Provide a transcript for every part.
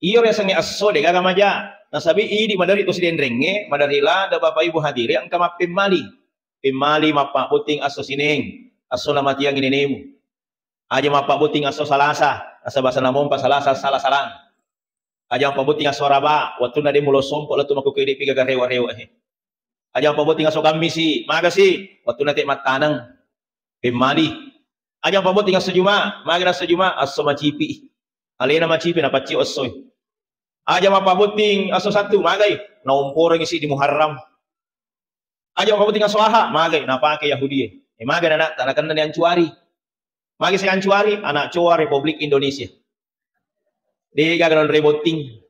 Iyo resangi asso de gaga maja. Nasabi i di madari to sidendrenge, madarila da bapak ibu hadiri ang kama pemali. Pemali mapa puting asso sineng. Asso na matiang ininemu. Aja mapa puting asso salasa. Asa bahasa namong pa salasa salah salang. Aja mapa puting asso raba. Watu na di mulo sompo latu maku kiri piga garewa rewa he. Aja mapa puting asso kamisi. Magasi. Watu na ti matanang. Pemali. Aja mapa puting asso juma. Magra asso juma asso macipi. Alena macipi na paci ossoy. Aja mapabuting aso satu magay naumpor isi di Muharram. Aja mapabuting aso aha magay napake Yahudi. Eh magay na tanakan na ni Ancuari. Magay si Ancuari anak Coa Republik Indonesia. Di gaganon reboting.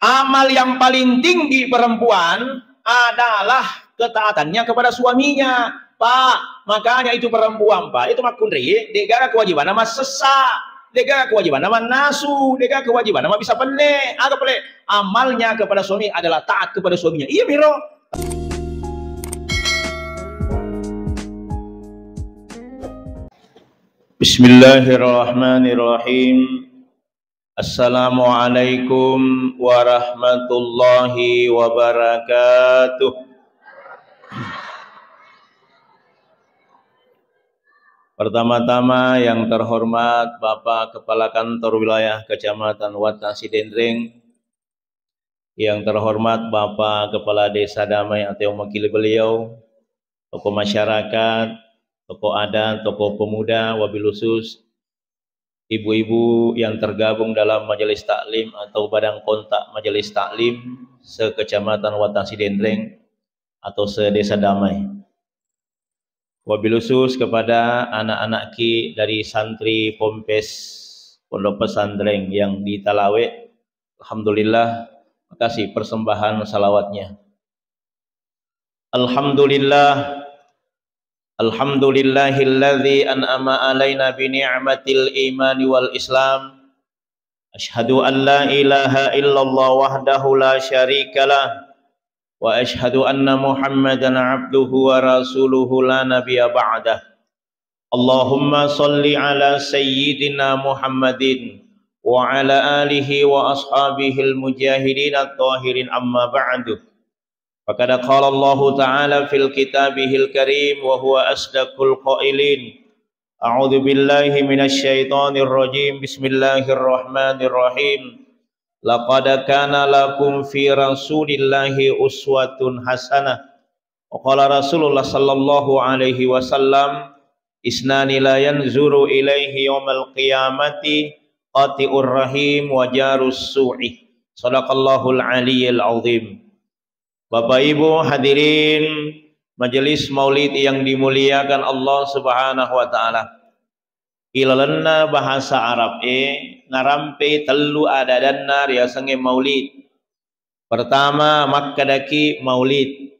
Amal yang paling tinggi perempuan adalah ketaatannya kepada suaminya. Pak, makanya itu perempuan, Pak. Itu makundri, gara kewajiban nama sesak dega kewajiban nama nasu, dega kewajiban nama bisa pene, aga pele amalnya kepada suami adalah taat kepada suaminya. Iya miro. Bismillahirrahmanirrahim. Assalamualaikum warahmatullahi wabarakatuh. Pertama-tama yang terhormat Bapak Kepala Kantor Wilayah Kecamatan Watan Sidendring, yang terhormat Bapak Kepala Desa Damai atau wakil beliau, tokoh masyarakat, tokoh adat, tokoh pemuda, wabil khusus, ibu-ibu yang tergabung dalam majelis taklim atau badan kontak majelis taklim sekecamatan Watan Sidendring atau sedesa damai. Wabil khusus kepada anak-anak ki dari santri Pompes Pondok Pesantren yang di Talawe. Alhamdulillah, makasih persembahan salawatnya. Alhamdulillah Alhamdulillahilladzi an'ama alaina bi ni'matil imani wal islam. Ashhadu an la ilaha illallah wahdahu la syarikalah وأشهد أن محمدا عبده ورسوله لا نبي بعده. اللهم صل على سيدنا محمد وعلى آله وأصحابه المجاهدين الطاهرين. أما بعد فقد قال الله تعالى في كتابه الكريم وهو أصدق القائلين أعوذ بالله من الشيطان الرجيم. بسم الله الرحمن الرحيم. Laqad kana lakum fi Rasulillahi uswatun hasanah. Qala Rasulullah sallallahu alaihi wasallam isnani la yanzuru ilaihi yaumal qiyamati qati'ur rahim wa jarus su'i. Sadaqallahul aliyyil azim. Bapak Ibu hadirin majelis maulid yang dimuliakan Allah Subhanahu wa taala ilalanna bahasa Arab e ngarampe telu ada danna ya sange maulid. Pertama makkadaki maulid.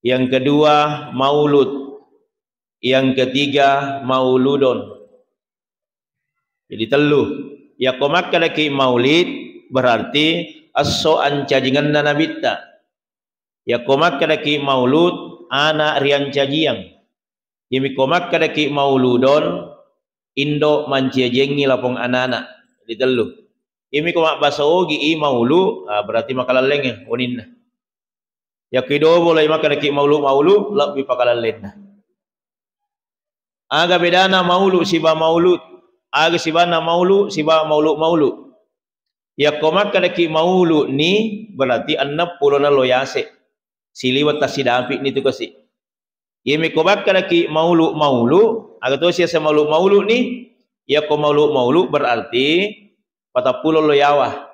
Yang kedua maulud. Yang ketiga mauludon. Jadi telu ya komakkadaki maulid berarti aso ancajingan nabita ya komakkadaki maulud anak rian cajiang Yemi komak kadaki mauludon indo jengi lapong anana di telu imi ko basogi i maulu berarti makalaleng ya uninna ya kido boleh makan ki maulu maulu lebih pakalaleng aga bedana maulu siba maulu. Aga sibana maulu siba maulu maulu. Ya komak ki maulu ni berarti annap pulona loyase siliwat tasidapi ni tu kasi. Yemi komak ki maulu maulu Agato siya sa maulu maulu ni, ya ko maulu maulu berarti pada pulau lo yawa.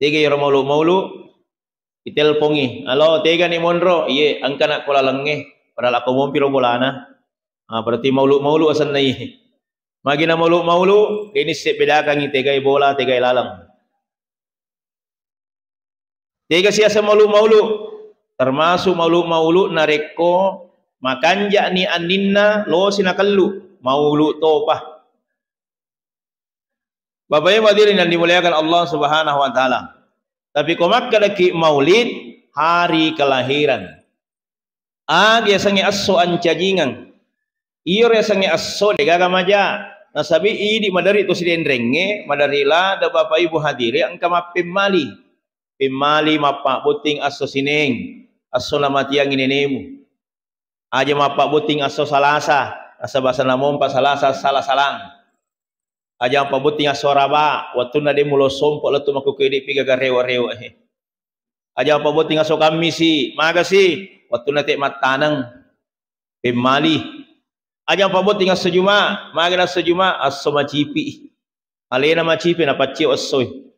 Tiga yoro maulu maulu itelpongi. Halo, tiga ni monro, iye angka nak kola lenge. Padahal ako mo piro bolana. Ah, berarti maulu maulu asan na iye. Magi na maulu maulu, ini si beda kang tiga bola, tiga lalang. Tiga siya sa maulu maulu, termasuk maulu maulu nareko makanja ni aninna lo sinakallu maulu topah Bapak Ibu hadirin yang dimuliakan Allah Subhanahu wa taala. Tapi komak lagi maulid hari kelahiran. Ah biasanya asso ancajingan. Iyo resanya asso de gaga maja. nasabi idi madari to sidin renge madarila da bapak ibu hadiri angka mapim mali pim mali mapak buting aso sineng aso nama tiang inenemu aja mapak buting aso salasa. Asa bahasa namon pa salasa salah salang. Aja mapak buting aso raba. Waktu nade mulo sompok letu maku kedi piga garewa rewa he aja mapak buting aso kamisi magasi waktu nate matanang pim mali Aja pabot tinggal sejuma, magana sejuma aso macipi. Alena macipi na paci osoy.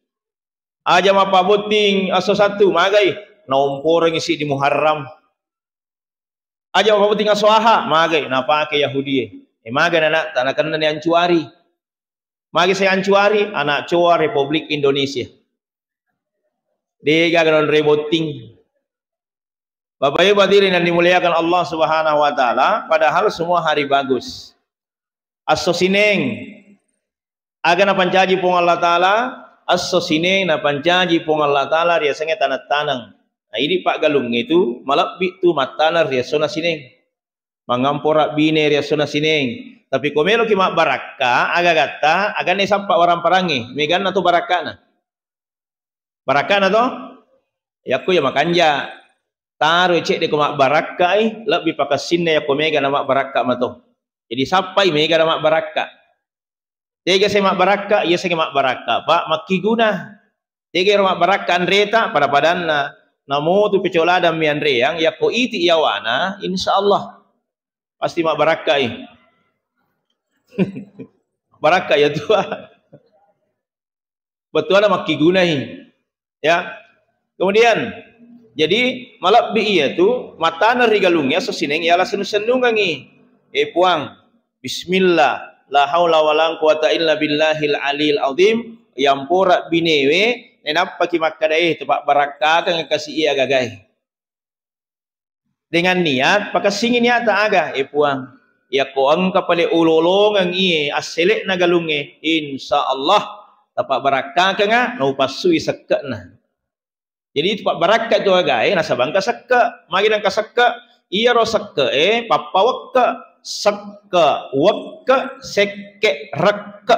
Aja mapabot ting aso satu magai naompor ngisi di Muharram. Aja mapabot ting aso aha magai na pakai Yahudi. E magai na tanakan na ancuari. Magi saya ancuari anak coa Republik Indonesia. Dia gaganon reboting Bapak Ibu hadirin yang dimuliakan Allah Subhanahu wa taala, padahal semua hari bagus. Asosineng aga na pancaji pong Allah taala, asosineng na pancaji pong Allah taala dia sangat tanah tanang. Nah, ini Pak Galung itu malapbi tu matana dia sona sineng. Mangampora bine dia sona sineng. Tapi komelo ki mak baraka aga gata aga ne sampa orang parangi, megan na tu baraka na. Baraka na to? Yaku ya makanja taruh cek de komak baraka eh lebih pakai sinne ya komega nama baraka mato jadi sampai mega nama baraka Tega saya mak baraka, iya saya mak baraka. Pak maki guna. Tega mak baraka andreta pada padanna. Namo tu pecola dan mi yang ya ko iti iyawana, insyaallah pasti mak baraka eh. baraka ya tua. Betul ada maki guna ini. Ya. Kemudian jadi malap bi iya tu mata nari galungnya sesineng ialah senu senungangi. Eh puang. Bismillah. La haula wala quwata illa billahil alil azim. Yang porak binewe nenap paki makadai tempat barakah kan kasih ia gagai. Dengan niat pakai singin niat tak aga eh puang. Ya ko ang kapale ulolong ang iye aselek na galunge insya Allah tapak barakah kan no pasui sekak na. Jadi itu pak barakat tu agai nasa bangka sakka magi nang kasakka iya ro sakka eh papa wakka sakka wakka sekke rakka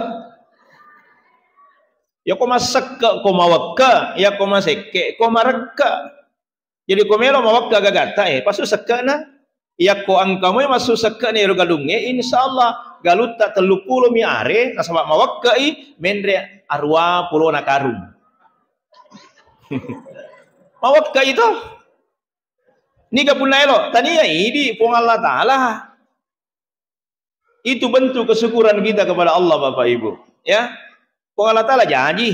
ya koma sakka koma wakka ya koma sekke koma rakka jadi komelo mawakka gagata eh pasu sakka na ya ko ang kamu masu sakka ro galunge insyaallah galut tak telupulo mi are nasa mawakka i mendre arwa pulo nakarum Mawat ka ito. Ni ka pun elo. Taniya ini pun Allah Ta'ala. Itu bentuk kesyukuran kita kepada Allah Bapak Ibu. Ya. Pun Allah Ta'ala janji.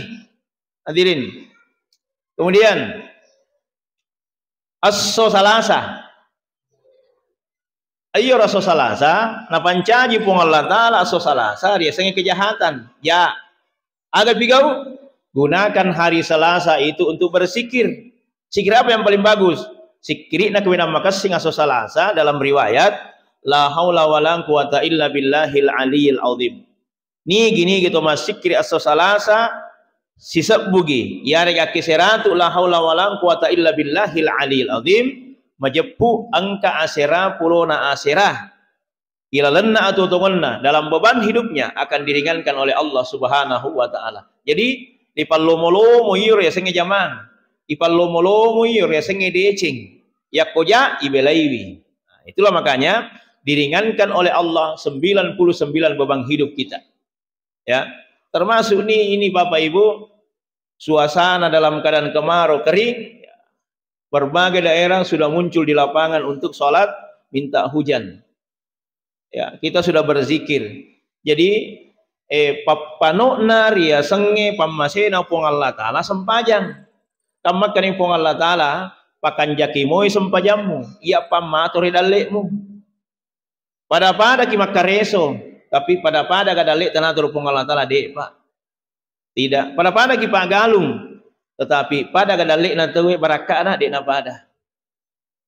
Hadirin. Kemudian. Asso salasa. Ayo raso salasa. Na pancaji pun Allah Ta'ala asso salasa. Dia sangat kejahatan. Ya. Agar pigau. Gunakan hari selasa itu untuk bersikir Sikir apa yang paling bagus? Sikiri nak kena makasih ngaso salasa dalam riwayat la haula wala quwata illa billahil aliyil azim. Ni gini gitu mas. Sikiri aso salasa sisap bugi. Ya rega kiseratu la haula wala quwata illa billahil aliyil azim. Majepu angka asera pulona asera. Ila lenna atau tongonna dalam beban hidupnya akan diringankan oleh Allah Subhanahu wa taala. Jadi di palomolo moyur ya senge jamang. Ipallomo-lomo iyo resenge decing. Yakoja ibelaiwi. Nah, itulah makanya diringankan oleh Allah 99 beban hidup kita ya. Termasuk ini ini Bapak Ibu suasana dalam keadaan kemarau kering. Berbagai daerah sudah muncul di lapangan untuk sholat minta hujan. Ya kita sudah berzikir. Jadi eh papanokna ria senge pamasena pun Allah taala sempajang. Kamat kani pong Allah Ta'ala, pakan jaki mo sempajamu, iya pamatori dalekmu. Pada pada ki makareso, tapi pada pada kadalek tanah turu Allah dek pak. Tidak, pada pada ki pagalung, tetapi pada kadalek na tuwe baraka na dek na pada.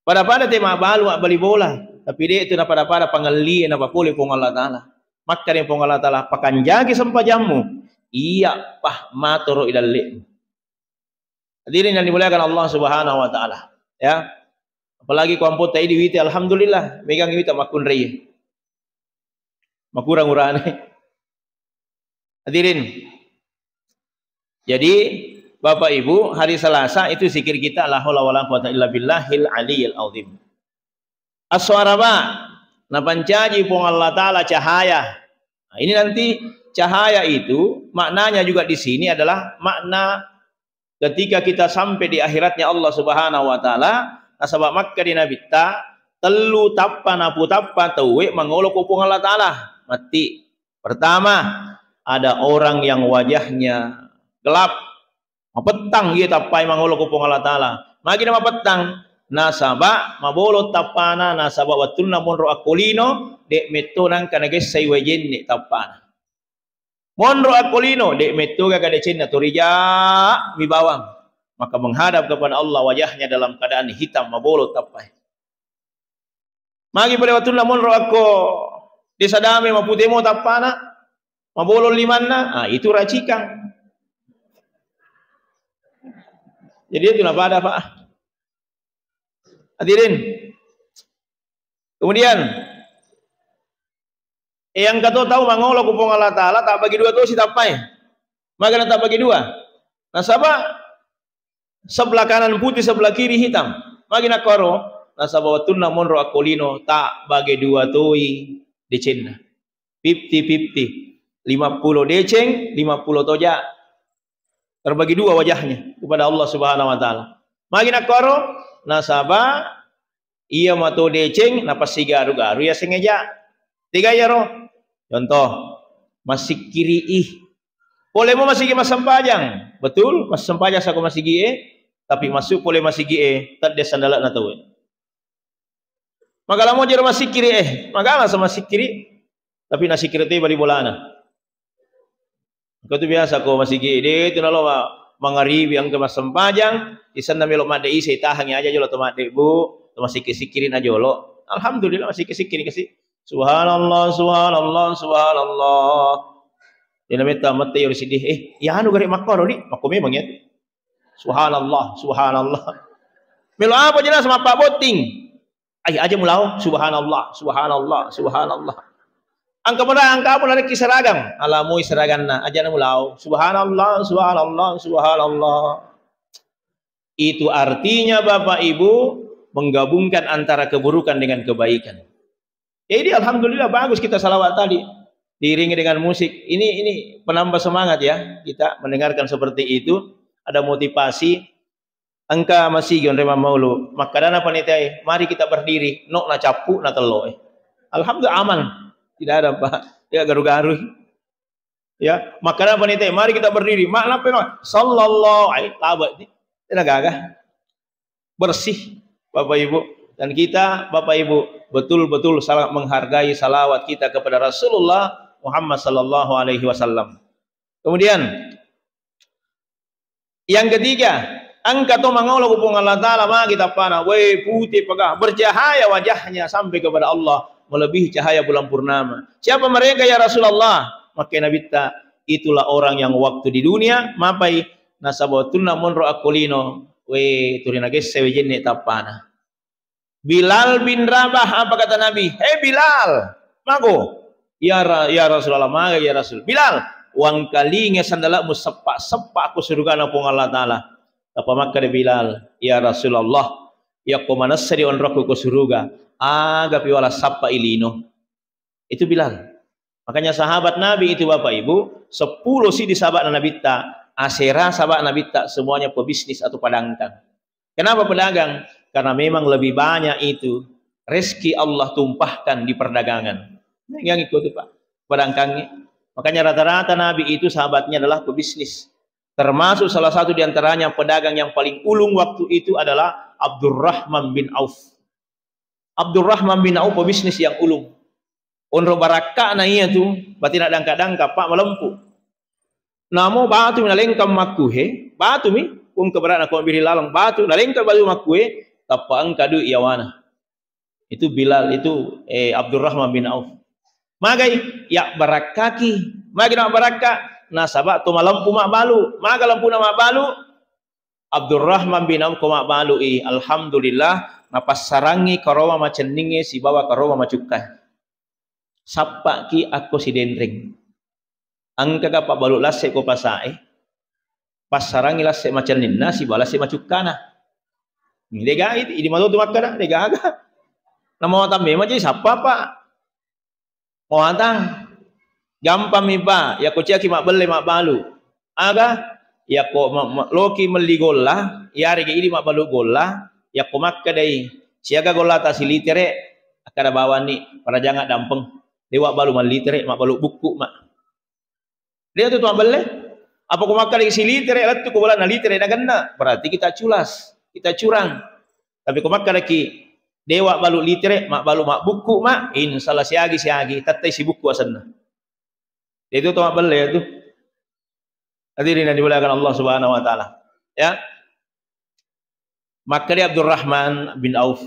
Pada pada tema balu bali bola, tapi dek itu pada pada pangali na papuli pong Allah Ta'ala. Maka ni pong Allah Ta'ala, pakan jaki sempajamu, iya pah matoro idalekmu. Hadirin yang dimuliakan Allah Subhanahu wa taala. Ya. Apalagi kuamput tadi di witi alhamdulillah megang witi makun rei. Makurang urane. Hadirin. Jadi Bapak Ibu, hari Selasa itu zikir kita la haula wala quwata illa billahil aliyil azim. Aswaraba na pancaji pun Allah taala cahaya. Nah, ini nanti cahaya itu maknanya juga di sini adalah makna ketika kita sampai di akhiratnya Allah Subhanahu wa taala nasabak makka di telu tappa napu tappa tawe mangolo kupung Allah taala mati. Pertama, ada orang yang wajahnya gelap mapetang ia tapai mangolo kupung Allah Ta'ala. Magi nama petang nasaba mabolo tapana nasaba watunna monro akolino de metonang kanage say wajen tapana. Monro akolino de metoga kada cina turija mi bawang. Maka menghadap kepada Allah wajahnya dalam keadaan hitam mabolo tapai. Magi pada watunna monro ako disadame maputemo tapana mabolo limanna. Ah itu racikan. Jadi itu apa ada Pak? Hadirin. Kemudian yang kata tahu mangolo kupong Allah Ta'ala tak bagi dua tuh si tapai. Maka tak bagi dua. Nah sabah sebelah kanan putih sebelah kiri hitam. Magi nak koro. Nah sabah tunna monro akolino tak bagi dua tuh fifty. Lima puluh deceng, lima puluh toja terbagi dua wajahnya kepada Allah Subhanahu wa taala. Magi nakoro nasaba ia mato deceng napas garu-garu ya sengaja. Tiga ya roh. Contoh masih kiri ih. Boleh mau masih mas sempajang. Betul, mas sempajang aku masih gie, tapi masuk boleh masih gie, tak ada sandalat na. Maka mau jadi masih kiri eh, maka sama masih kiri, tapi nasi kiri itu bali bolana. Kau tu biasa kau masih gede itu nalo mangaribi yang kemas sempajang isan na melok made isi tahangnya aja jolo tomate bu. Masih kisikirin aja jolo alhamdulillah masih kisikirin kasih subhanallah subhanallah subhanallah. Mati yang sedih eh ya anu gari makoro ni. Makko memang ya subhanallah. Subhanallah melo apa jelas sama pak boting ay aja mulau subhanallah subhanallah subhanallah Angka mana angka apa lari seragam. Alamu seragam na aja mulau. Subhanallah, subhanallah, subhanallah. Itu artinya Bapak Ibu menggabungkan antara keburukan dengan kebaikan. Jadi alhamdulillah bagus kita salawat tadi diiringi dengan musik. Ini ini penambah semangat ya kita mendengarkan seperti itu. Ada motivasi. Angka masih yon rema maulu. Maka dana panitia, mari kita berdiri. Nok na capu na telo. Alhamdulillah aman. Tidak ada Pak. Ya garu-garu. Ya, makanan panitia, mari kita berdiri. Makna apa? Sallallahu alaihi tabat. Tidak gagah. Bersih Bapak Ibu dan kita Bapak Ibu betul-betul sangat menghargai salawat kita kepada Rasulullah Muhammad sallallahu alaihi wasallam. Kemudian yang ketiga, angkat to mangolo kupung Allah taala ma kita pana, we putih pegah bercahaya wajahnya sampai kepada Allah melebihi cahaya bulan purnama. Siapa mereka ya Rasulullah? Maka Nabi ta, itulah orang yang waktu di dunia mapai nasabatunna monro akolino we turina gesse wejenne tapana. Bilal bin Rabah apa kata Nabi? Hei Bilal, mago. Ya, ya Rasulullah, maga ya Rasul. Bilal, wang kalinga sandala mu sepak sepak aku surga na pung Allah Ta'ala. Apa maka Bilal, ya Rasulullah, ya kumanasari on roku ke surga agapi wala sapa ilino. Itu Bilal. Makanya sahabat Nabi itu Bapak Ibu, sepuluh sih di sahabat Nabi ta, asera sahabat Nabi ta, semuanya pebisnis atau padangkan. Kenapa pedagang? Karena memang lebih banyak itu rezeki Allah tumpahkan di perdagangan. Yang ikut Pak, pedangkangnya. Makanya rata-rata Nabi itu sahabatnya adalah pebisnis. Termasuk salah satu di antaranya pedagang yang paling ulung waktu itu adalah Abdurrahman bin Auf. Abdurrahman bin Auf bisnis yang ulung. Onro baraka na iya tu, bati nak dangka-dangka pak melempu. Namo batu na lengkam makuhe, batu mi, kung keberadaan aku biri lalang batu na lengkam batu makuhe, tapang kadu iyawana. Itu Bilal, itu eh, Abdurrahman bin Auf. Magai ya barakaki, magai nak baraka, nasaba tu malampu mak balu, maga lampu nama balu, Abdurrahman bin Auf balu i, alhamdulillah napas sarangi karowa maceninge si bawa karowa macukai. Sapa ki aku si dendring. angka ka pak balu lasse ko pasae pasarangi macam ninna si balas si macukana ni lega itu ini malu tu makana aga nama tambe macam siapa pak? Mau antang gampang mi ya ko ki mak belle mak balu. Aga ya ko loki meli golla ya rege ini mak balu golla ya ko makka dai siaga golla ta silitere akada bawa ni para jangan dampeng. Dewa balu mal litere mak balu buku mak. Dia tu tuan belle apa ko makka dai silitere alat tu ko bola na litere na ganna berarti kita culas. Kita curang. Tapi ko makka lagi. Dewa balu litere mak balu mak buku mak. Insyaallah siagi siagi tatai si buku asanna itu tuh apa ya itu. Hadirin yang dimuliakan Allah Subhanahu wa taala. Ya. Maka Abdurrahman bin Auf.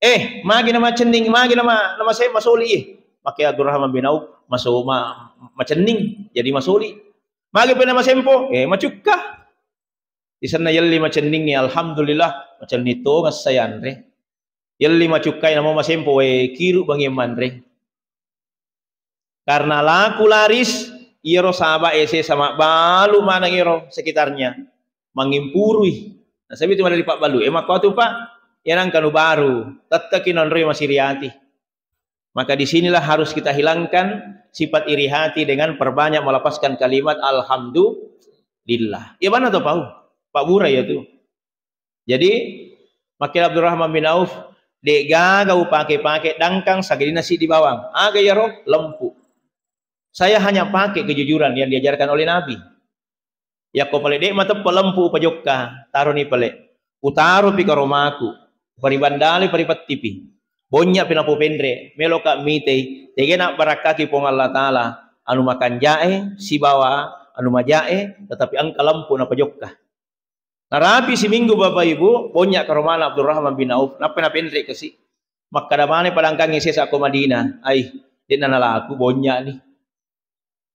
Eh, magi nama cening, magi nama nama saya Masuli. Maka Abdurrahman bin Auf masuk ma, ma cening jadi Masuli. Magi pa nama sempo, eh macukka. Di sana yalli macening ni alhamdulillah macam nito ngasayan re. Yalli macukai nama masempo we kiru bang re. Karena laku laris, iro saba ese sama balu mana iro sekitarnya mengimpurui. Nah, saya itu dari Pak Balu. Emak kau tuh Pak, yang kanu baru, tetap kinon masih riati. Maka di sinilah harus kita hilangkan sifat iri hati dengan perbanyak melepaskan kalimat Alhamdulillah. Ya mana tuh Pak? Pak Burai ya tuh. Jadi, Makil Abdurrahman bin Auf, dek gagau pakai-pakai dangkang sagedi nasi di bawang. Aga ya roh, lempu. Saya hanya pakai kejujuran yang diajarkan oleh Nabi. Ya kau pale dek mata pelempu pajokka taruh ni pale. Utaruh pi karomaku. Paripat tipi. Bonya pinapu pendre. Meloka mite. Tegena barakaki pong Allah Ta'ala. Anu makan jae. Si bawa. Anu majae. Tetapi angka lampu na pajokka. Narapi si minggu bapak ibu. Bonya karomana Abdurrahman bin Auf. Napa na pendre kasi. Maka damane padangkang isi sa ako Madinah. Ay. Di na nalaku. Bonya ni.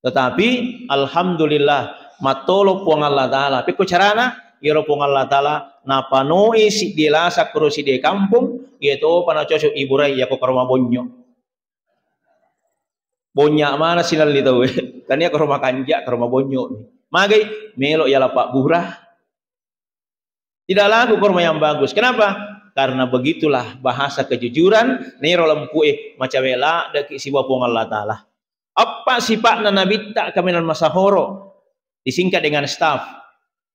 Tetapi alhamdulillah matolo puang Allah taala. Piku carana iro puang Allah taala napanoi si dilasa si di kampung itu pana cocok ibu rai ya ko rumah bonyo. Bonya mana sinal li tahu kan ya ke rumah kanja ke rumah bonyo. Magai melo ya lapak burah. Tidak laku ke rumah yang bagus. Kenapa? Karena begitulah bahasa kejujuran nero lempue macamela daki si puang Allah taala. Apa sifat Nabi tak kaminan masahoro? Disingkat dengan staff.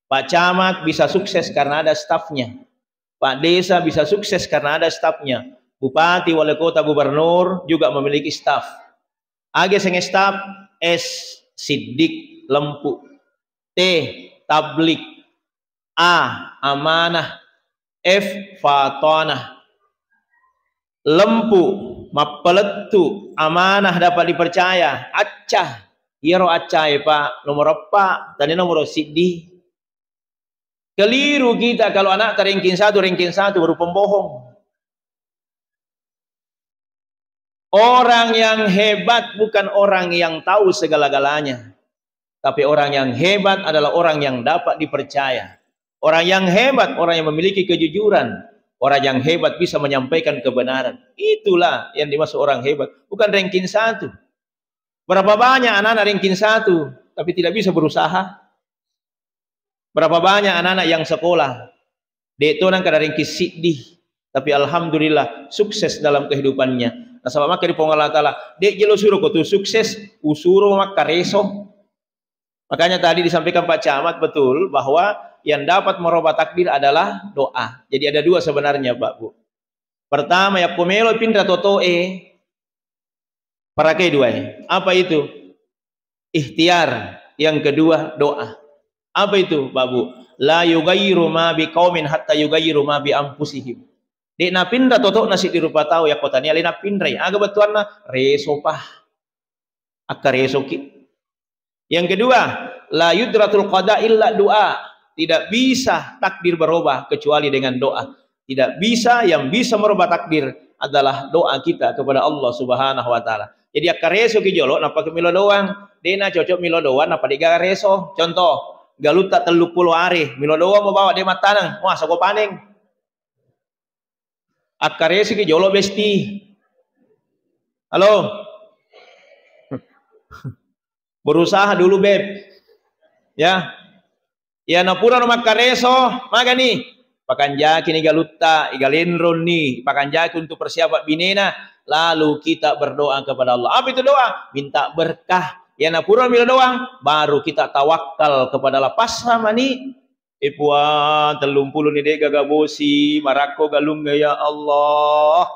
Pak Camat bisa sukses karena ada stafnya. Pak Desa bisa sukses karena ada stafnya. Bupati, Wali Kota, Gubernur juga memiliki staf. Age seng staf S Sidik Lempu. T Tablik. A Amanah. F Fatona. Lempu mapaletu amanah dapat dipercaya. Iro acah ya pak. Nomor apa tadi nomor sidi keliru kita kalau anak terengkin satu rengkin satu baru pembohong. Orang yang hebat bukan orang yang tahu segala-galanya. Tapi orang yang hebat adalah orang yang dapat dipercaya. Orang yang hebat orang yang memiliki kejujuran Orang yang hebat bisa menyampaikan kebenaran. Itulah yang dimaksud orang hebat. Bukan ranking satu. Berapa banyak anak-anak ranking satu, tapi tidak bisa berusaha. Berapa banyak anak-anak yang sekolah. Dia itu nang kada ranking sidih. Tapi Alhamdulillah sukses dalam kehidupannya. Nah, sama maka di Allah Ta'ala. Dia jelo suruh kau sukses. Usuro maka reso. Makanya tadi disampaikan Pak Camat betul bahwa yang dapat merubah takdir adalah doa. Jadi ada dua sebenarnya Pak Bu. Pertama ya pomelo pindah toto e. Para kedua. Apa itu? Ikhtiar. Yang kedua doa. Apa itu Pak Bu? La yugayiru ma bi kaumin hatta yugayiru ma bi ampusihim. Di na pindah toto nasi di rupa tahu ya kota ni alina pindah. Aga betuan na reso pah. Akka reso ki. Yang kedua, la yudratul qada illa doa. Tidak bisa takdir berubah kecuali dengan doa. Tidak bisa yang bisa merubah takdir adalah doa kita kepada Allah Subhanahu wa taala. Jadi akareso ki jolo napa ke milo doang. Dena cocok milo doang napa diga reso. Contoh, galuta telu puluh hari milo doang mau bawa dia matanang. Wah, sako paning. Akareso ki jolo besti. Halo. Berusaha dulu beb. Ya. Ya napura no makareso, magani. Pakanjaki ni galutta, igalenron ni, pakanjaki untuk persiapan binena. Lalu kita berdoa kepada Allah. Apa itu doa? Minta berkah. Ya napura bila doa, baru kita tawakal kepada Allah. Pasrah mani. Ipuan telung puluh ni dek gagabosi, marako galung ya Allah.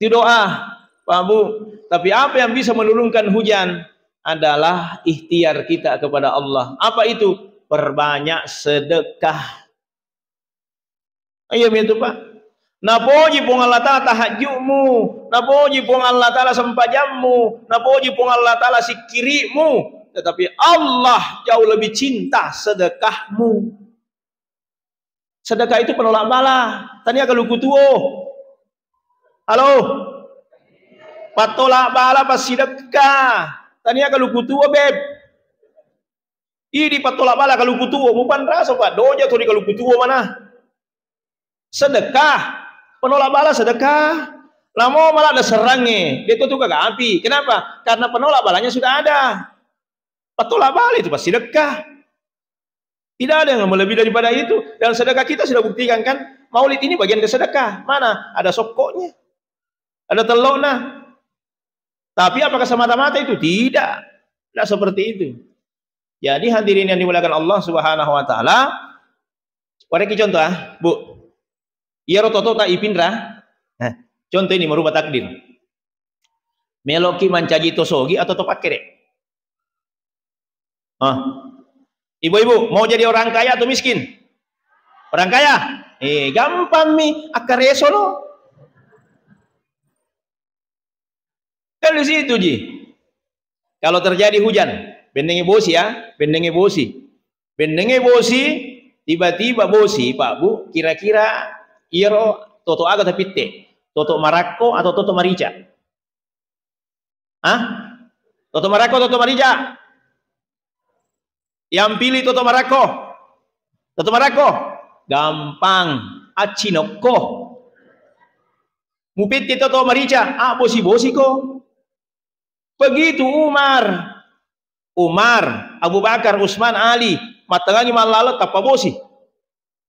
Itu doa, Pak Bu. Tapi apa yang bisa menurunkan hujan? adalah ikhtiar kita kepada Allah. Apa itu? Perbanyak sedekah. Ayo itu Pak. Napoji pun Allah Ta'ala tahajudmu. Napoji pun Allah Ta'ala sempajammu. Napoji pun Allah Ta'ala sikirimu. Tetapi Allah jauh lebih cinta sedekahmu. Sedekah itu penolak bala. Tanya kalau kutuo. Halo. Patolak bala pas sedekah. Tania kalau kutua beb. Ini patolak bala kalau kutua bukan rasa pak doja tuh di kalau kutua mana? Sedekah. Penolak bala sedekah. Lama malah ada serangnya. Dia tuh kagak api. Kenapa? Karena penolak balanya sudah ada. Patolak bala itu pasti sedekah. Tidak ada yang melebihi daripada itu. Dan sedekah kita sudah buktikan kan. Maulid ini bagian kesedekah. Mana? Ada sokoknya. Ada telurnya. Tapi apakah semata-mata itu? Tidak. Tidak seperti itu. Jadi hadirin yang dimuliakan Allah Subhanahu wa taala, Wareki contoh ah, Bu. Iya rototo tak ipindra. Nah, contoh ini merubah takdir. Meloki mancaji tosogi atau topak kere. Ah. Ibu-ibu, mau jadi orang kaya atau miskin? Orang kaya? Eh, gampang mi, akareso lo. Kan di situ ji. Kalau terjadi hujan, bendengi bosi ya, bendengi bosi. Bendengi bosi, tiba-tiba bosi, Pak Bu, kira-kira iro toto aga tapitte, toto marako atau toto marica? Hah? Toto marako, toto marica? Yang pilih toto marako. Toto marako, gampang, acinoko. Mupitti toto marica, ah bosi bosi ko. Begitu Umar. Umar, Abu Bakar, Utsman, Ali, matangangi malalat bosi.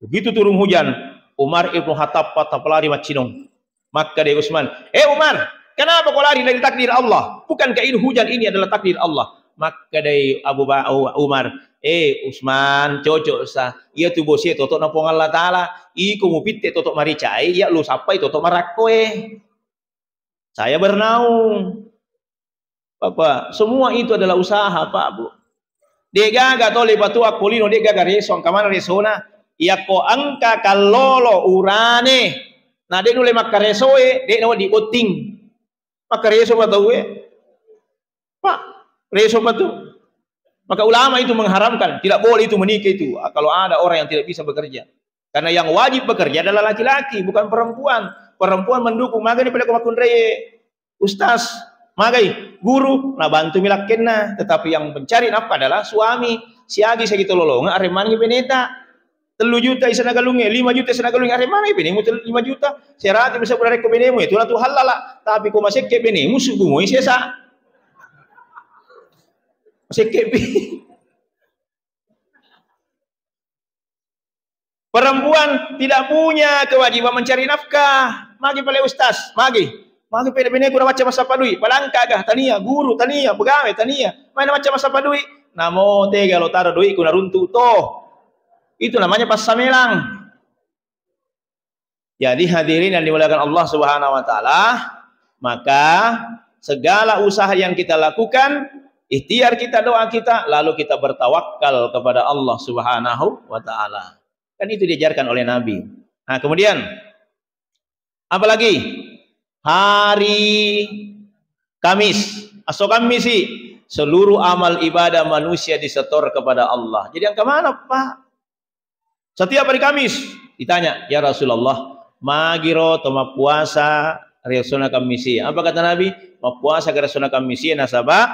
Begitu turun hujan, Umar ibnu Khattab patapalari macinong. Maka dia Utsman, "Eh Umar, kenapa kau lari dari takdir Allah? Bukankah ini hujan ini adalah takdir Allah?" Maka dari Abu Bakar, Umar, "Eh Utsman, cocok sah. Ia tu bosi totok napong Allah Taala. Iku mupitte totok maricai, ya lu sapai totok marakoe." Saya bernaung. Bapak, semua itu adalah usaha, Pak, Bu. Dia gaga tole batu akolino dia gaga resong kamana resona. Ia ko angka kalolo urane. Nah, dia nule maka resoe, dia nawa di boting. Maka reso batu we. Pak, reso batu. Maka ulama itu mengharamkan, tidak boleh itu menikah itu. Kalau ada orang yang tidak bisa bekerja. Karena yang wajib bekerja adalah laki-laki, bukan perempuan. Perempuan mendukung, makanya pada kumakun reye. Ustaz, Magai guru na bantu milak kena, tetapi yang mencari nafkah adalah suami. Siagi saya gitu lolong, areman beneta. Telu juta isana galungnya, lima juta isana galungnya, areman benemu lima juta. Serati bisa berada ke benemu itu tuh halala. Tapi kau masih ke benemu subuh sesa. Masih ke Perempuan tidak punya kewajiban mencari nafkah. Magi pada ustaz, magi. Maka pede-pede kurang macam masa padui. Palangka gah tania, guru tania, pegawai tania. Mana macam masa padui. Namo tega lo taruh duit kuna runtuh toh. Itu namanya pas samelang. Jadi hadirin yang dimuliakan Allah Subhanahu wa taala, maka segala usaha yang kita lakukan, ikhtiar kita, doa kita, lalu kita bertawakal kepada Allah Subhanahu wa taala. Kan itu diajarkan oleh Nabi. Nah, kemudian apa lagi? Hari Kamis atau Kamisi seluruh amal ibadah manusia disetor kepada Allah. Jadi yang ke mana Pak? Setiap hari Kamis ditanya, ya Rasulullah, magiro toma puasa resona kamisi. Apa kata Nabi? Ma puasa resona kamisi nasaba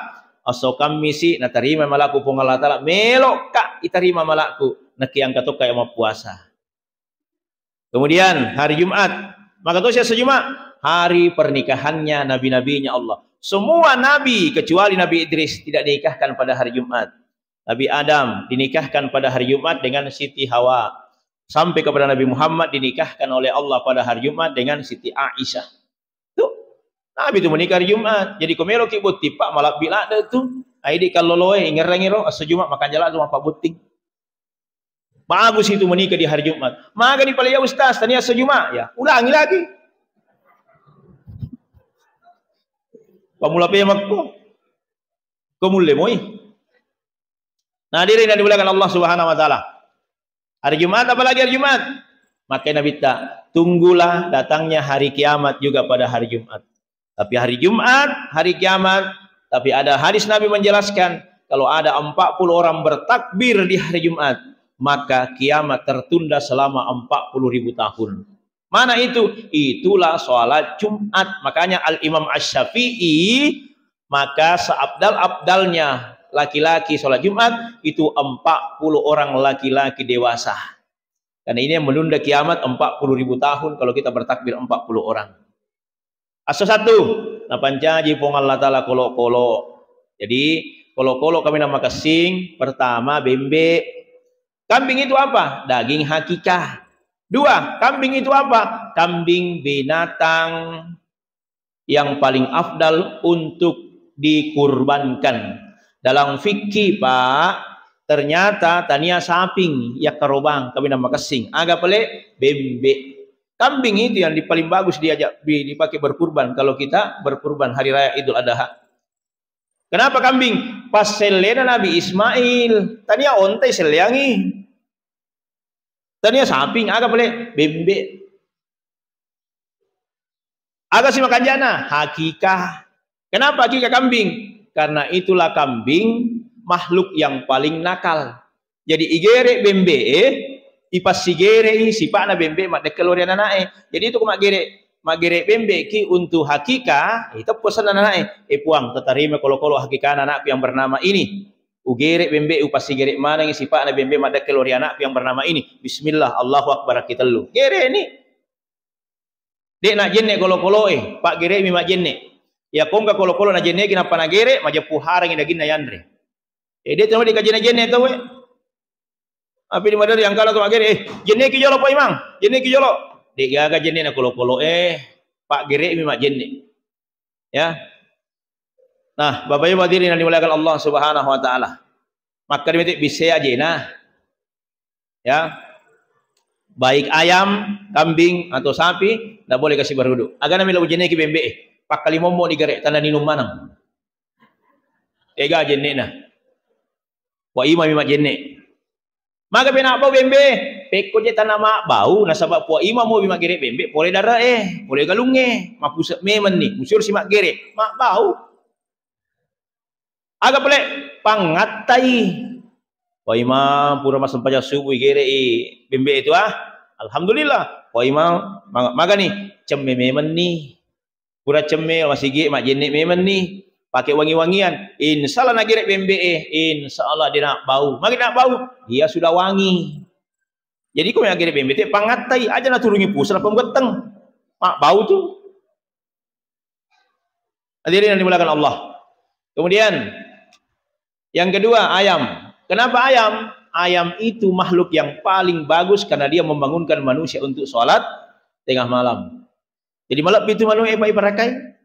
aso kamisi na terima malaku pong Allah Ta'ala melok kak iterima malaku nakiang katok kayak mau puasa. Kemudian hari Jumat, maka tuh saya sejumat hari pernikahannya nabi-nabinya Allah. Semua nabi kecuali Nabi Idris tidak dinikahkan pada hari Jumat. Nabi Adam dinikahkan pada hari Jumat dengan Siti Hawa. Sampai kepada Nabi Muhammad dinikahkan oleh Allah pada hari Jumat dengan Siti Aisyah. Tuh, Nabi itu menikah hari Jumat. Jadi komero ki buti pak malak bila ada tu. Aidi kalau loe ngereng ngero asa Jumat makan jalan tu apa buting. Bagus itu menikah di hari Jumat. Maka di ya ustaz tanya sejumat ya. Ulangi lagi. Pamula pe makko. Kumulle moi. Nah, diri yang dimuliakan Allah Subhanahu wa taala. Hari Jumat apalagi hari Jumat? Maka Nabi tak tunggulah datangnya hari kiamat juga pada hari Jumat. Tapi hari Jumat, hari kiamat, tapi ada hadis Nabi menjelaskan kalau ada 40 orang bertakbir di hari Jumat, maka kiamat tertunda selama 40 ribu tahun. Mana itu? Itulah sholat Jumat. Makanya Al-Imam Ash-Syafi'i maka seabdal-abdalnya laki-laki sholat Jumat itu 40 orang laki-laki dewasa. Karena ini yang menunda kiamat 40 ribu tahun kalau kita bertakbir 40 orang. Aso satu, napancaji pong Allah Ta'ala kolo-kolo. Jadi kolo-kolo kami nama kesing, pertama bembe. Kambing itu apa? Daging hakikah. Dua, kambing itu apa? Kambing binatang yang paling afdal untuk dikurbankan. Dalam fikih Pak, ternyata tania saping ya kerobang kami nama kesing. Agak pelik bembe. Kambing itu yang paling bagus diajak dipakai berkurban kalau kita berkurban hari raya Idul Adha. Kenapa kambing? Pas selena Nabi Ismail, tania ontai seliangi. Tania samping agak boleh bembe. Agak si makan jana hakikah. Kenapa hakikah kambing? Karena itulah kambing makhluk yang paling nakal. Jadi igere bembe eh, ipas sigere si na bembe mak dekelorian anake. Jadi itu mak gere mak gere bembe ki untuk hakika itu pesan anake. Eh puang tetarima kolo-kolo hakika anak yang bernama ini. Ugere bembe upasi gere mana ngisi pak na bembe mada kelori anak yang bernama ini. Bismillah Allahu Akbar kita lu. Gere ini. Dek nak jenne kolo kolo eh pak gere mi mak jenne. Ya kongka kolo kolo na jenne kina pana gere maja puhara ngina gina yandre. Eh dia tahu di kajene jenne tahu eh. Api di madari yang kala tu gere eh jenne ki jolo pak imang. Jenne ki jolo. Dek gaga jenne na kolo kolo eh pak gere mi mak jenne. Ya, Nah, Bapak Ibu hadirin yang dimuliakan Allah Subhanahu wa taala. Maka demikian bisa aja nah. Ya. Baik ayam, kambing atau sapi tidak boleh kasih berwudu. Agak nami labu jeneki bembe. Pak kali momo di garek tanda ninum manang. Ega jenne na. Wa ima mima jenne. Maka pena apa bembe? Peko je tanah mak bau nasabak puak ima mau bima gerek bembe. Boleh darah eh, boleh galunge. Mapusat memen ni. Musur si mak gerek. Mak bau. Agak boleh pangatai. Wa imam pura masam paja subuh gere i bimbe itu ah. Alhamdulillah. Wa imam maga ni cemme memen ni. Pura cemme masih ge mak jenek memen ni. Pakai wangi-wangian. Insyaallah nak gerek bimbe eh. Insyaallah dia nak bau. Makin nak bau. Dia sudah wangi. Jadi kau yang gerek bimbe tu pangatai aja nak turungi pusat apa. Mak bau tu. Hadirin yang dimulakan Allah. Kemudian yang kedua ayam. Kenapa ayam? Ayam itu makhluk yang paling bagus karena dia membangunkan manusia untuk sholat tengah malam. Jadi malam itu manusia baik barakai.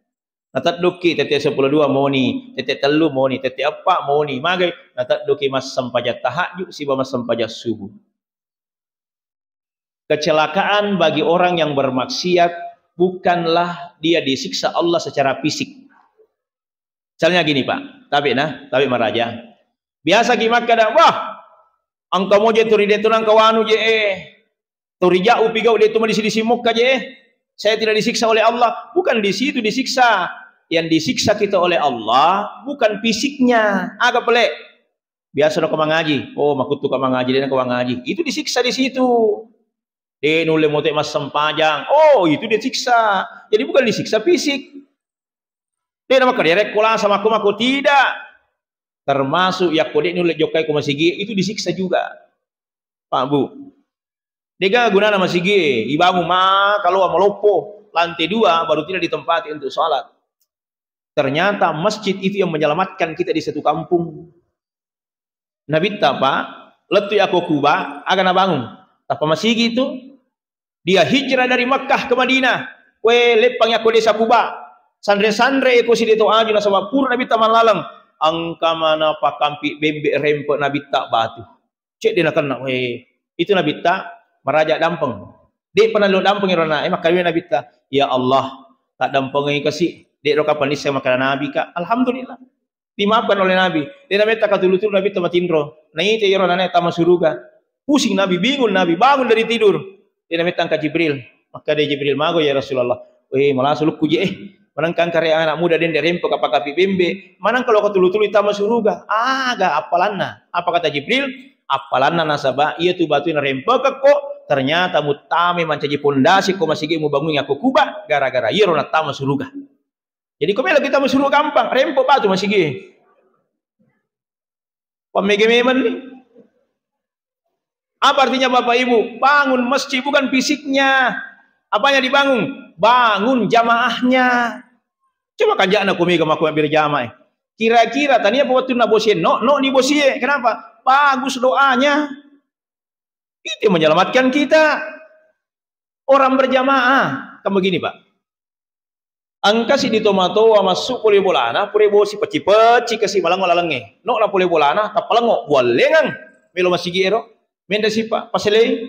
Natat duki tete sepuluh dua moni, tete telu moni, tete apa moni. Magai natat duki mas sampaja tahajud si mas sampaja subuh. Kecelakaan bagi orang yang bermaksiat bukanlah dia disiksa Allah secara fisik. Misalnya gini Pak, tapi nah, tapi maraja. Biasa kimak kada wah. Angka mo je turi nang kawanu je eh. Turi jauh pigau detu di sini simuk je eh. Saya tidak disiksa oleh Allah, bukan di situ disiksa. Yang disiksa kita oleh Allah bukan fisiknya. Agak pelik. Biasa nak mengaji. Oh, makut tukang mengaji dan kau mengaji. Itu disiksa di situ. Dia nule motek mas sempajang. Oh, itu disiksa. Jadi bukan disiksa fisik. Dia nama kerja kulang sama aku, aku tidak. Termasuk ya kode oleh jokai ku masih itu disiksa juga. Pak Bu. Dega guna nama sigi, ibamu ma kalau lopo lantai dua baru tidak ditempati untuk sholat. Ternyata masjid itu yang menyelamatkan kita di satu kampung. Nabi apa? Letu aku kuba, akan bangun. Tapi masih gitu, dia hijrah dari Makkah ke Madinah. We lepang aku desa Kuba. Sandre-sandre aku si itu aja sama pur Nabi taman lalang. Angka mana pak kampi bebek rempet Nabi tak batu. Cek dia nak kena. Itu Nabi tak merajak dampeng. Dia pernah lu dampeng irona. Eh makanya Nabi tak. Ya Allah tak dampeng yang kasih. Dia roka panis sama makanan Nabi kak. Alhamdulillah. Dimaafkan oleh Nabi. Dia Nabi tak katulu-tulu Nabi tamat indro. Nah itu irona tamat suruga. Pusing Nabi, bingung Nabi, bangun dari tidur. Dia Nabi tangka Jibril. Maka dia Jibril mago ya Rasulullah. Weh malah suluk kuji eh. Manang karya anak muda dan rempo apa kapi bembe. Manang kalau ketulu-tulu tama suruga. Aga apalanna. Apa kata Jibril? Apalanna nasabah. Iya tu batu rempo kok. Ternyata mutame mancaji pondasi ko masih mau bangun aku kuba gara-gara iya rona tama suruga. Jadi kau kita suruga gampang. Rempo batu masih gini. Pemege-memen nih. Apa artinya Bapak Ibu? Bangun masjid bukan fisiknya. Apanya dibangun? Bangun jamaahnya. Coba kan jangan aku mega maku ambil jamaah. Kira-kira tadi apa waktu nabosie? No, no ni bosie. Kenapa? Bagus doanya. Itu menyelamatkan kita. Orang berjamaah. Kamu begini Pak. Angka si di tomato masuk pulih bolana, pulih bosi peci-peci kasih malang lalenge. No na pulih bolana, tapalango boleh ngang. Melo masih gero. Mende sipa paselei.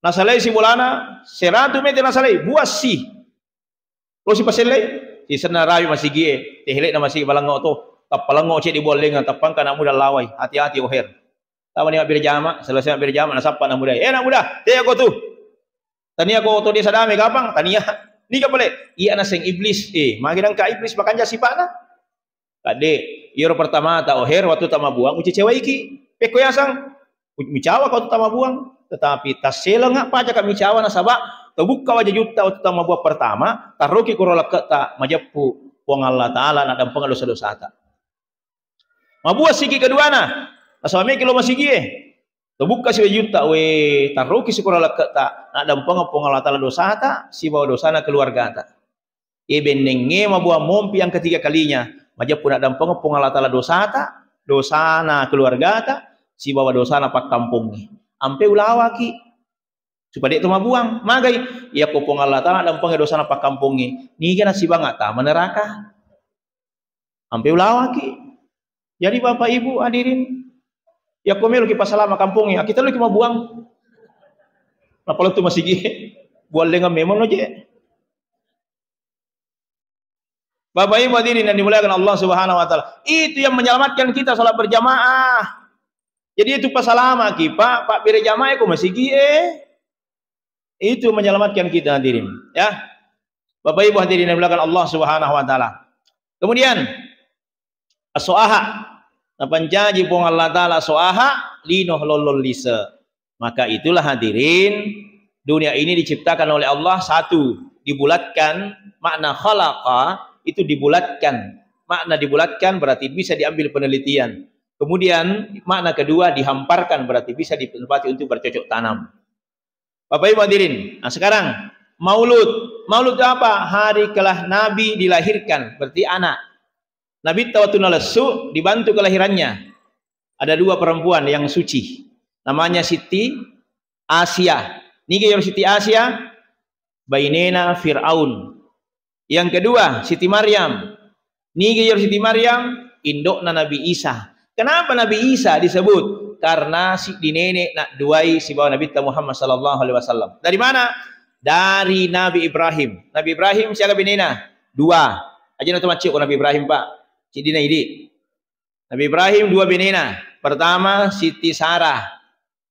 Nasalei si bulana seratu mete nasalei buas si. Lo si paselei si sana rayu masih gie. Tehle na masih balango to. Tapalango cek di bolengan tapang kana muda lawai. Hati-hati oher. Tahu ni ambil jama, selesai ambil jama nasapa na muda. Eh na muda, teh aku tu. Tania aku tu dia sadame kapang, tania. Ni ka boleh. Iya na sing iblis. Eh, magidang ka iblis bakanja sipana. Kade, iyo pertama ta oher waktu tama buang uci cewek iki. Peko yasang micawa kau tama buang tetapi tasela ngak paja kami cawa nasaba terbuka wajah juta waktu tama buang pertama taruki kurola kata majapu wong Allah taala nak dampang dosa dosa ta mabua sigi kedua na asami kilo masih gie terbuka si juta we taruki si kurola kata nak dampang wong Allah taala dosa ta si bawa dosa na keluarga ta e benenge mabua mompi yang ketiga kalinya majapu nak dampang wong Allah taala dosa ta dosa na keluarga ta si bawa dosa napak kampungnya ampe ulawa ki. Supaya dia tuma buang. Magai ya kopong Allah taala dan pengen dosa napak kampungnya ni kena si bangat ta meneraka ampe ulawa ki. Jadi bapak ibu hadirin ya komelo ki pasalama kampungnya kita lu mau buang. Nah kalau tu masih gih buat dengan memang aja Bapak Ibu hadirin yang dimuliakan Allah Subhanahu wa taala. Itu yang menyelamatkan kita salat berjamaah. Jadi itu pasalama ki Pak, Pak bire jamaah ko masih gie. Itu menyelamatkan kita hadirin, ya. Bapak Ibu hadirin yang belakang Allah Subhanahu wa taala. Kemudian as-soaha janji pun Allah taala soaha lino lolol lisa. Maka itulah hadirin dunia ini diciptakan oleh Allah satu dibulatkan makna khalaqa itu dibulatkan makna dibulatkan berarti bisa diambil penelitian Kemudian makna kedua dihamparkan berarti bisa ditempati untuk bercocok tanam. Bapak Ibu hadirin, nah sekarang Maulud. Maulud itu apa? Hari kelah Nabi dilahirkan, berarti anak. Nabi tawatuna lesu dibantu kelahirannya. Ada dua perempuan yang suci. Namanya Siti Asia. Niki Siti Asia, Bainena Fir'aun. Yang kedua, Siti Maryam. Niki Siti Maryam, indokna Nabi Isa. Kenapa Nabi Isa disebut? Karena si di nenek nak duai si bawa Nabi Muhammad sallallahu alaihi wasallam. Dari mana? Dari Nabi Ibrahim. Nabi Ibrahim siapa binena? Dua. Aja nanti macam Nabi Ibrahim Pak. Si dina ini. Nabi Ibrahim dua binena. Pertama Siti Sarah.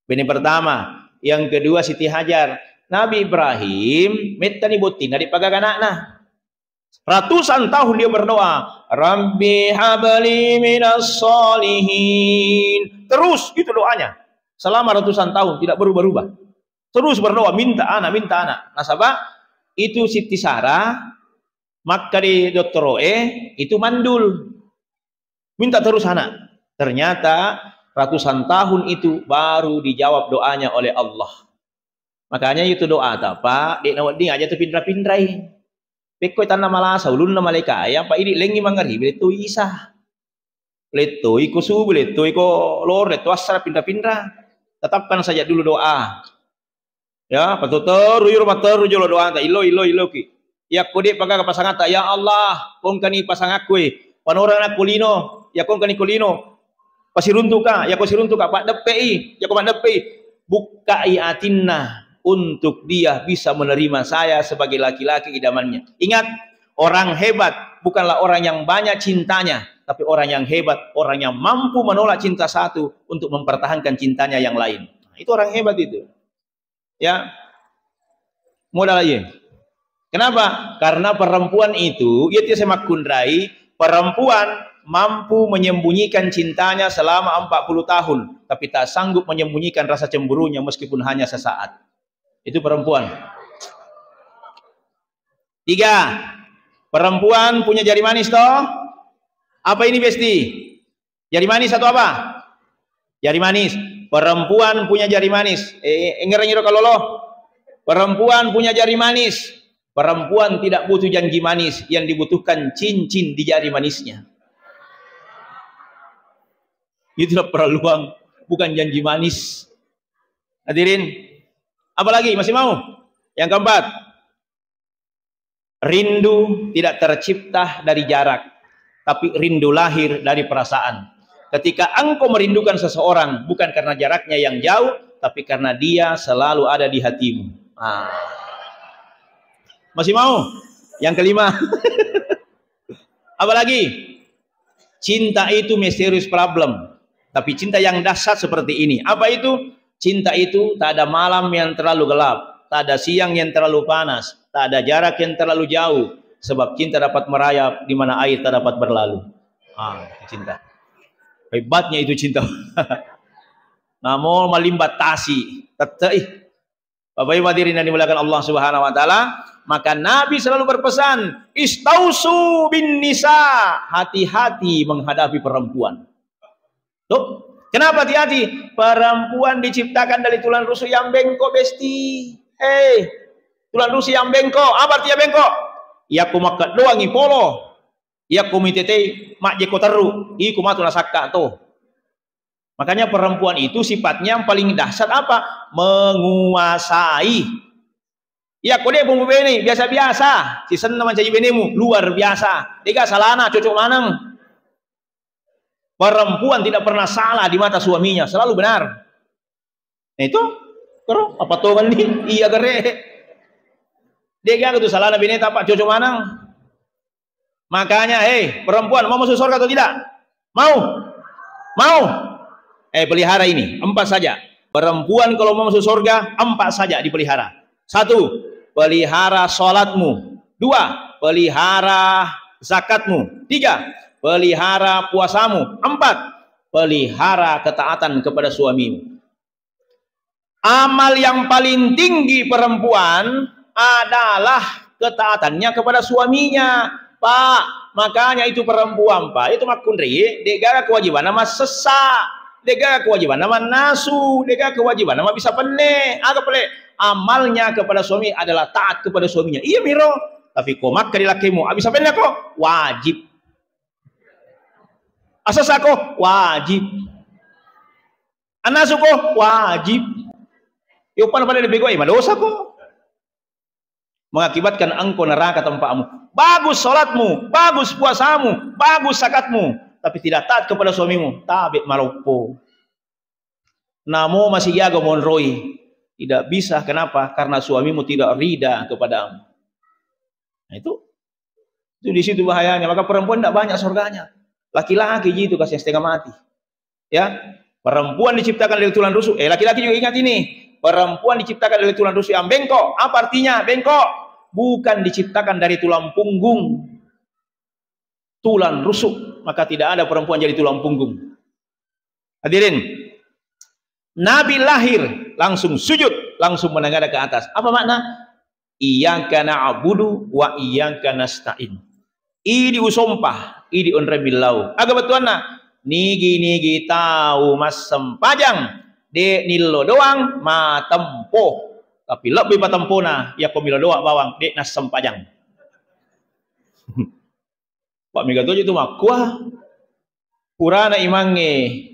Bini pertama. Yang kedua Siti Hajar. Nabi Ibrahim metani botin dari pagaganakna. Ratusan tahun dia berdoa, Rabbi habli minas solihin. Terus itu doanya. Selama ratusan tahun tidak berubah-ubah. Terus berdoa, minta anak, minta anak. Nasabah itu Siti Sarah, maka di Dr. Oe itu mandul. Minta terus anak. Ternyata ratusan tahun itu baru dijawab doanya oleh Allah. Makanya itu doa apa? Di nawadi aja tuh pindra-pindrai. Pekoi tanah malasa ulun na malika ya pa ini lengi mangari beleto isa. Leto iko subuh leto iko lor leto asar pindah-pindah. Tetapkan saja dulu doa. Ya, patutur ruyur matur rujul doa ta ilo ilo ilo ki. Ya kode paga pasangan ta ya Allah, kong kani pasang aku panorang aku lino, ya kong kani kulino. Pasiruntu ka, ya pasiruntu ka pak depei, ya kong depei. Buka atinna untuk dia bisa menerima saya sebagai laki-laki idamannya. Ingat, orang hebat bukanlah orang yang banyak cintanya, tapi orang yang hebat, orang yang mampu menolak cinta satu untuk mempertahankan cintanya yang lain. Nah, itu orang hebat itu. Ya. Modal aja. Kenapa? Karena perempuan itu, itu saya kundrai, perempuan mampu menyembunyikan cintanya selama 40 tahun, tapi tak sanggup menyembunyikan rasa cemburunya meskipun hanya sesaat. Itu perempuan. Tiga, perempuan punya jari manis toh? Apa ini Besti? Jari manis atau apa? Jari manis. Perempuan punya jari manis. Eh, enggak kalau lo. Perempuan punya jari manis. Perempuan tidak butuh janji manis, yang dibutuhkan cincin di jari manisnya. Itulah perluang, bukan janji manis. Hadirin, Apalagi masih mau? Yang keempat, rindu tidak tercipta dari jarak, tapi rindu lahir dari perasaan. Ketika engkau merindukan seseorang bukan karena jaraknya yang jauh, tapi karena dia selalu ada di hatimu. Ah. Masih mau? Yang kelima. Apalagi? Cinta itu misterius problem. Tapi cinta yang dahsyat seperti ini. Apa itu? Cinta itu tak ada malam yang terlalu gelap, tak ada siang yang terlalu panas, tak ada jarak yang terlalu jauh. Sebab cinta dapat merayap di mana air tak dapat berlalu. Ah, cinta. Hebatnya itu cinta. Namun melimbatasi. Tetai. Bapak Ibu hadirin yang dimuliakan Allah Subhanahu wa taala, maka Nabi selalu berpesan, "Istausu bin nisa." Hati-hati menghadapi perempuan. Tuh, Kenapa hati-hati? Perempuan diciptakan dari tulang rusuk yang bengkok, besti. Hei, tulang rusuk yang bengkok. Apa artinya bengkok? Ya kumakat doang polo. Ya kumitete mak jeko teru. Iku matu nasakka tuh. Makanya perempuan itu sifatnya yang paling dahsyat apa? Menguasai. Ya kode bumbu beni biasa-biasa. Si senang mencari benemu luar biasa. Tiga salana cocok manang. Perempuan tidak pernah salah di mata suaminya, selalu benar. Nah itu, kero apa tuh kan nih? Iya gere. Dia gak itu salah nabi neta pak cocok manang. Makanya, hei perempuan mau masuk surga atau tidak? Mau? Mau? Eh pelihara ini empat saja. Perempuan kalau mau masuk surga empat saja dipelihara. Satu, pelihara sholatmu. Dua, pelihara zakatmu. Tiga, pelihara puasamu. Empat, pelihara ketaatan kepada suamimu. Amal yang paling tinggi perempuan adalah ketaatannya kepada suaminya. Pak, makanya itu perempuan, Pak. Itu makundri, dega kewajiban nama sesak, dega kewajiban nama nasu, dega kewajiban nama bisa pene, agak pele. Amalnya kepada suami adalah taat kepada suaminya. Iya miro, tapi kau makan lakimu, abis apa kok wajib Asas aku wajib. Anasuko wajib. Yo pan pada lebih gue dosa ko. Mengakibatkan engkau neraka tempatmu. Bagus sholatmu, bagus puasamu, bagus sakatmu, tapi tidak taat kepada suamimu. Tabik malupo. Namo masih jaga monroi. Tidak bisa. Kenapa? Karena suamimu tidak rida kepadamu. Nah itu, itu di situ bahayanya. Maka perempuan tidak banyak surganya. Laki-laki gitu kasih setengah mati. Ya, perempuan diciptakan dari tulang rusuk. Eh, laki-laki juga ingat ini. Perempuan diciptakan dari tulang rusuk yang bengkok. Apa artinya bengkok? Bukan diciptakan dari tulang punggung. Tulang rusuk. Maka tidak ada perempuan jadi tulang punggung. Hadirin. Nabi lahir langsung sujud, langsung menengadah ke atas. Apa makna? Iyyaka na'budu wa iyyaka nasta'in. Ini usompah idi on rebilau aga batuana nigi nigi tahu mas sempajang de nilo doang ma tempo tapi lebih na ya komilo doang bawang de nas sempajang Pak Mega tuh itu mah kuah. Purana imange.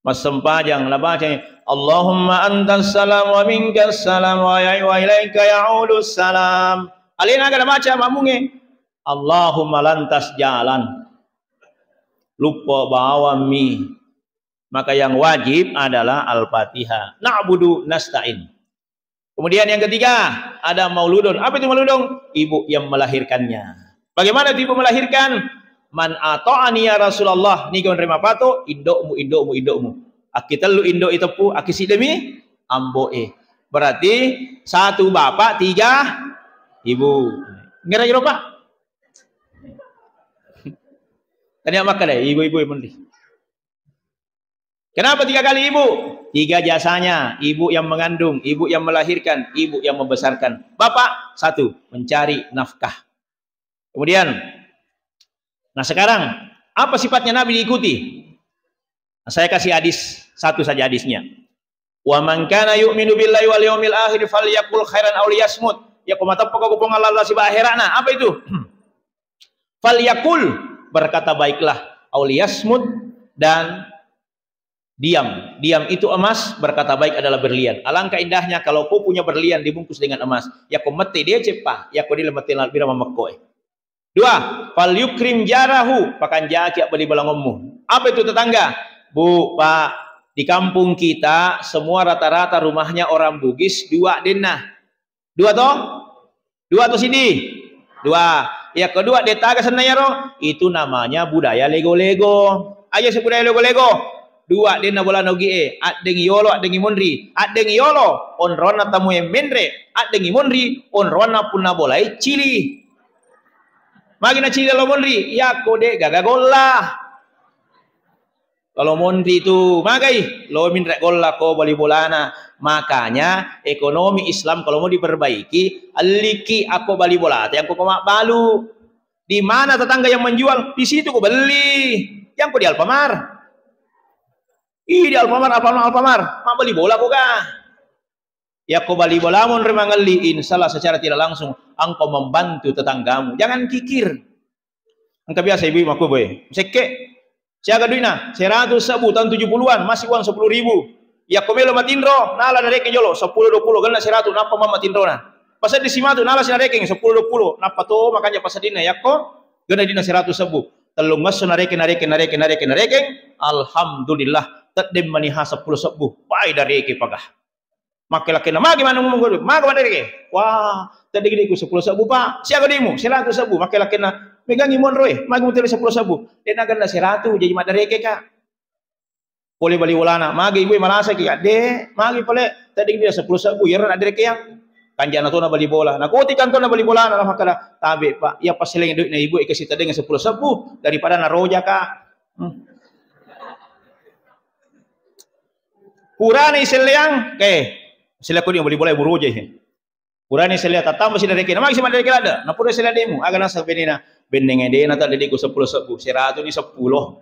Mas sempajang lah baca Allahumma antas salam wa minkas salam wa ya ilaika ya'ulu salam. Alina kada baca mamunge. Allahumma lantas jalan. Lupa bawa mi. Maka yang wajib adalah Al-Fatihah. Na'budu nasta'in. Kemudian yang ketiga, ada mauludun. Apa itu mauludun? Ibu yang melahirkannya. Bagaimana ibu melahirkan? Man ato'ani ya Rasulullah. Ni kau nerima pato, indokmu, indokmu, indokmu. Aki telu indok itu pu, aki si demi, amboe. Berarti satu bapak, tiga ibu. Ngira-ngira pak? Tadi makan deh, ibu-ibu yang mandi. Kenapa tiga kali ibu? Tiga jasanya, ibu yang mengandung, ibu yang melahirkan, ibu yang membesarkan. Bapak, satu, mencari nafkah. Kemudian, nah sekarang, apa sifatnya Nabi diikuti? Nah, saya kasih hadis, satu saja hadisnya. Wa man kana yu'minu billahi wal yawmil akhir falyakul khairan aw liyasmut. Ya kumata pokok pokok Allah si akhirana. Apa itu? falyakul berkata baiklah auliyasmud dan diam. Diam itu emas, berkata baik adalah berlian. Alangkah indahnya kalau kau punya berlian dibungkus dengan emas. Ya kau mati dia cepah, ya kau dilemati bira memekoy. Dua, fal yukrim jarahu, pakan jaki beli balangommu. Apa itu tetangga? Bu, Pak, di kampung kita semua rata-rata rumahnya orang Bugis dua denah. Dua toh? Dua toh sini. Dua. Ya kedua detaga senayaro itu namanya budaya lego-lego. Ayo sebudaya lego-lego. Dua dia na bola nogi e. At dengi yolo at dengi monri. At dengi yolo on rona tamu yang mendre. At dengi monri on rona pun na bola cili. Magi na cili lo monri. Ya kode gagagolla. Kalau monri itu magai lo min golla ko bali bolana. Makanya ekonomi Islam kalau mau diperbaiki, aliki aku bali bola, yang kau mak balu. Di mana tetangga yang menjual? Di situ kau beli. Yang kau di Alfamar. Ih di Alfamar, Alfamar, Alfamar. Mak beli bola kau kah? Ya kau bali bola mon remangali insalah secara tidak langsung engkau membantu tetanggamu. Jangan kikir. Engkau biasa ibu ibu aku boy. Sekek Siaga duina, seratus sebu tahun tujuh puluhan, masih uang sepuluh ribu. Ya komelo matindro, nala dari jolo, sepuluh dua puluh, gana seratus, napa mama matindro na. Pasal di simatu, nala sinareke sepuluh dua puluh, napa to makanya pasal dina ya ko, gana dina seratus sebu. Telung masu nareke nareke nareke nareke nareke, alhamdulillah, tadem maniha sepuluh sebu, pai dari ke pagah. Maka laki nama gimana ngomong gue, maka mana dari Wah, tadi gini ku sepuluh sebu pak, siapa demo, seratus sebu, maka laki na megang imon roy, magi mutili sepuluh sabu. Dia naga na siratu, jadi madareke ka. Boleh bali walana, magi ibu malasa ki de, magi pale tadi dia sepuluh sabu, ya ada reke yang kanjana na bali bola. Na koti kan to na bali bola na makala tabe pak, ya pas duit na ibu ikasih tadi dengan sepuluh sabu daripada na roja ka. Hmm. Purani seliang, ke, sila ko dia bola ibu roja hin. Purani seliang tatamba sila reke, na magi si madareke ada, na pura sila demo, aga na sa benina bendeng ede na tadi ku sepuluh sepuluh. Seratus ini sepuluh.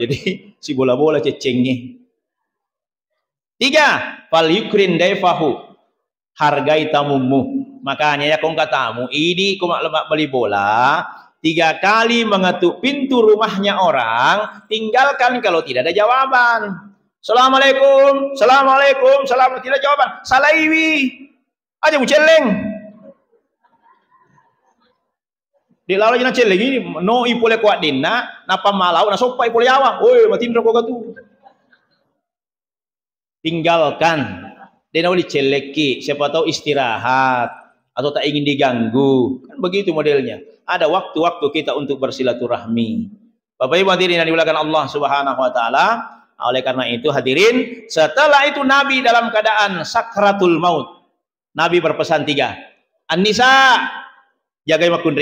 Jadi si bola bola cecengnya tiga fal yukrin daifahu. Hargai tamumu. Makanya ya kong katamu ini kau lemak beli bola. Tiga kali mengetuk pintu rumahnya orang tinggalkan kalau tidak ada jawaban. Assalamualaikum, Assalamualaikum, Salam tidak jawaban. Salaiwi. Aja muceleng. Di lalu jina cel lagi no ipole kuat dina napa malau na sopai pole awang. Oi matindra ko gatu. Tinggalkan. Dina wali celeki, siapa tahu istirahat atau tak ingin diganggu. Kan begitu modelnya. Ada waktu-waktu kita untuk bersilaturahmi. Bapak Ibu hadirin yang dimuliakan Allah Subhanahu wa taala, oleh karena itu hadirin, setelah itu Nabi dalam keadaan sakratul maut. Nabi berpesan tiga. An-nisa jaga makun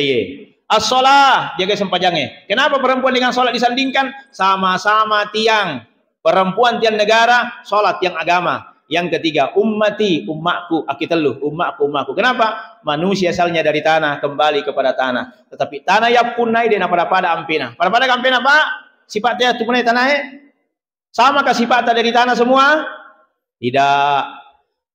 As-sholah, jaga sempajangnya. Kenapa perempuan dengan sholat disandingkan? Sama-sama tiang. Perempuan tiang negara, sholat tiang agama. Yang ketiga, ummati, ummakku, akiteluh, ummakku, ummakku. Kenapa? Manusia asalnya dari tanah, kembali kepada tanah. Tetapi tanah yang punai dan pada pada ampina. Pada pada ampina, Pak? Sifatnya itu punai tanah, eh? Sama kah sifatnya dari tanah semua? Tidak.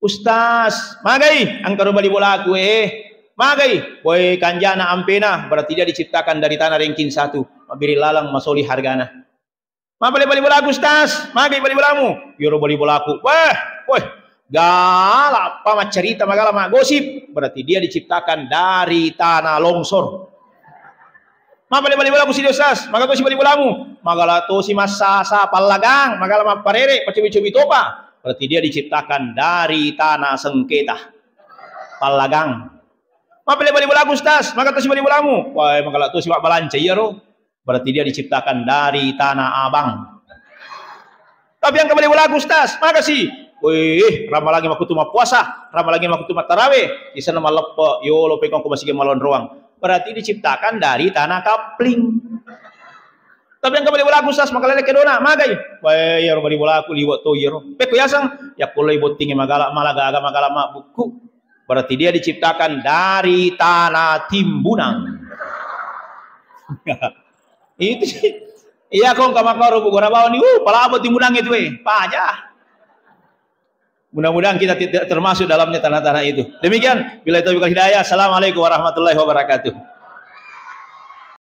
Ustaz, magai, angkar bali bola aku, eh. Magai, boy kanjana ampena, berarti dia diciptakan dari tanah ranking satu. Mabiri lalang masoli hargana. Ma bali bali bolaku stas, magai bali bolamu. Yoro bali bolaku. Wah, wah, galak pama cerita magala ma gosip. Berarti dia diciptakan dari tanah longsor. Ma bali bali bolaku si stas, maga to si bali bolamu. Magala to si masa sa palagang, magala ma parere, pacubi-cubi topa. Berarti dia diciptakan dari tanah sengketa. Palagang. Ma bali bali bolaku stas, maga to si bali bolamu. Wah, magala to si mak balance iya ro. Berarti dia diciptakan dari tanah abang. Tapi yang kembali lagu Ustaz, makasih. Wih, ramah lagi makutu ma puasa, ramah lagi makutu ma tarawih. Di sana malepo, yo lo pekong ko masih malon ruang. Berarti diciptakan dari tanah kapling. Tapi yang kembali lagu Ustaz, maka lele kedona, magai. Wih, ya kembali aku liwat to yero. Peko yasang, ya kulo ibu tinggi magala malaga aga magala buku. Berarti dia diciptakan dari tanah timbunan. Itu sih. Iya kong kamakaro bu gora bawah nih, uh, pala timudang itu eh, aja. Mudah-mudahan kita tidak termasuk dalamnya tanah-tanah itu. Demikian, bila itu hidayah. Assalamualaikum warahmatullahi wabarakatuh.